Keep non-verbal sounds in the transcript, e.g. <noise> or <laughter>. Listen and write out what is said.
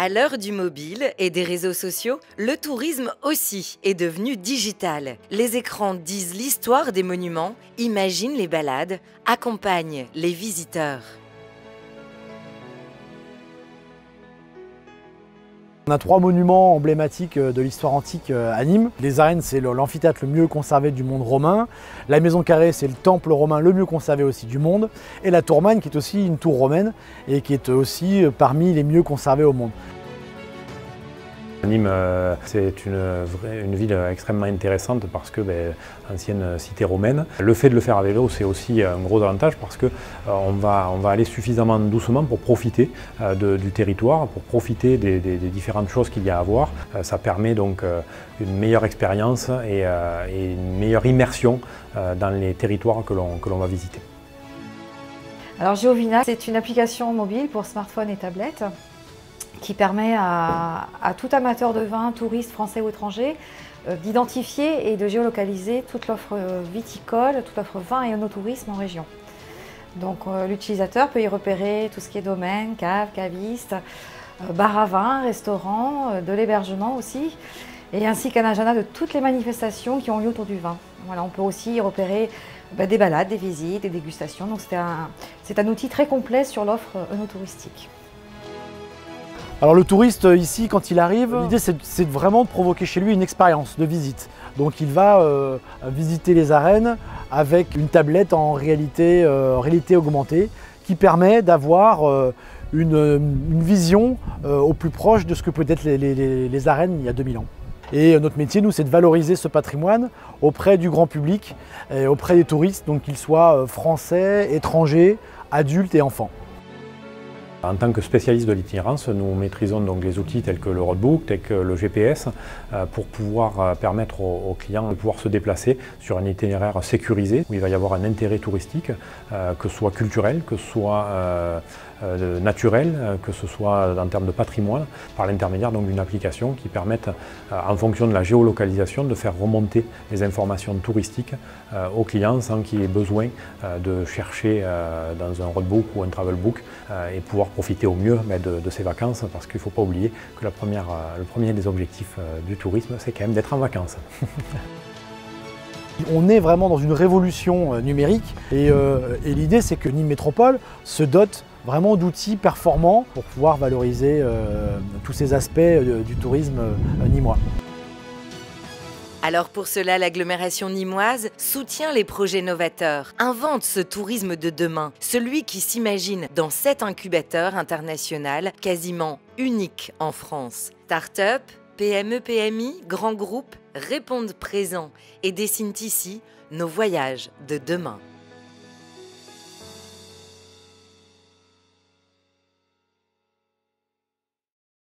À l'heure du mobile et des réseaux sociaux, le tourisme aussi est devenu digital. Les écrans disent l'histoire des monuments, imaginent les balades, accompagnent les visiteurs. On a trois monuments emblématiques euh, de l'histoire antique euh, à Nîmes. Les arènes, c'est l'amphithéâtre le mieux conservé du monde romain. La maison carrée, c'est le temple romain le mieux conservé aussi du monde. Et la Tourmagne, qui est aussi une tour romaine et qui est aussi euh, parmi les mieux conservées au monde. Nîmes, euh, c'est une, ville extrêmement intéressante parce que, ben, ancienne cité romaine. Le fait de le faire à vélo, c'est aussi un gros avantage parce qu'on euh, va, on va aller suffisamment doucement pour profiter euh, du territoire, pour profiter des, différentes choses qu'il y a à voir. ça permet donc une meilleure expérience et, une meilleure immersion dans les territoires que l'on va visiter. Alors Geovina, c'est une application mobile pour smartphone et tablette qui permet à, tout amateur de vin, touriste français ou étranger, euh, d'identifier et de géolocaliser toute l'offre viticole, toute l'offre vin et œnotourisme en région. Donc euh, l'utilisateur peut y repérer tout ce qui est domaine, cave, caviste, euh, bar à vin, restaurant, de l'hébergement aussi, et ainsi qu'un agenda de toutes les manifestations qui ont lieu autour du vin. On peut aussi y repérer bah, des balades, des visites, des dégustations. Donc c'est un, outil très complet sur l'offre œnotouristique. Alors le touriste euh, ici, quand il arrive, l'idée c'est vraiment de provoquer chez lui une expérience de visite. Donc il va euh, visiter les arènes avec une tablette en réalité, euh, réalité augmentée qui permet d'avoir une, vision au plus proche de ce que peut être les, arènes il y a 2000 ans. Et notre métier, nous, c'est de valoriser ce patrimoine auprès du grand public, et auprès des touristes, donc qu'ils soient français, étrangers, adultes et enfants. En tant que spécialiste de l'itinérance, nous maîtrisons donc les outils tels que le roadbook, tels que le GPS, euh, pour pouvoir euh, permettre aux clients de pouvoir se déplacer sur un itinéraire sécurisé, où il va y avoir un intérêt touristique, euh, que ce soit culturel, que ce soit naturel, que ce soit en termes de patrimoine, par l'intermédiaire d'une application qui permette, en fonction de la géolocalisation, de faire remonter les informations touristiques aux clients sans qu'il ait besoin de chercher dans un roadbook ou un travelbook et pouvoir profiter au mieux de, ses vacances parce qu'il ne faut pas oublier que euh, le premier des objectifs euh, du tourisme, c'est quand même d'être en vacances. <laughs> On est vraiment dans une révolution euh, numérique et, l'idée c'est que Nîmes Métropole se dote vraiment d'outils performants pour pouvoir valoriser tous ces aspects du tourisme nîmois. Alors pour cela, l'agglomération nimoise soutient les projets novateurs, invente ce tourisme de demain, celui qui s'imagine dans cet incubateur international quasiment unique en France. Start-up, PME, PMI, grands groupes répondent présents et dessinent ici nos voyages de demain.